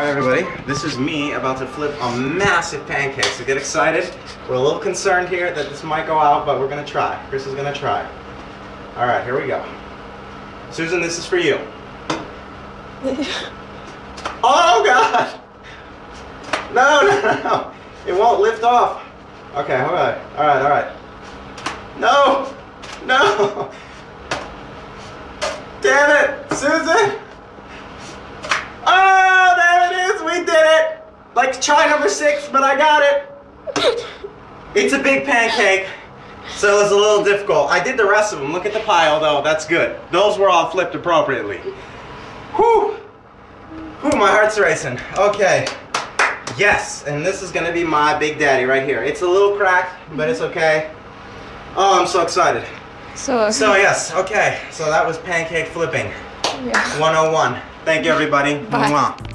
All right, everybody, this is me about to flip a massive pancake, so get excited. We're a little concerned here that this might go out, but we're gonna try. Chris is gonna try. All right, here we go. Susan, this is for you. Oh God! No, no, no. It won't lift off. Okay, all right, all right, all right. No, no. Damn it, Susan. Oh, there it is. We did it. Like try number six, but I got it. It's a big pancake, so it's a little difficult. I did the rest of them. Look at the pile, though. That's good. Those were all flipped appropriately. Whew. Whew, my heart's racing. Okay. Yes, and this is gonna be my Big Daddy right here. It's a little cracked, but it's okay. Oh, I'm so excited. So, So yes, okay. So that was pancake flipping yeah. 101. Thank you, everybody. Bye. Mwah.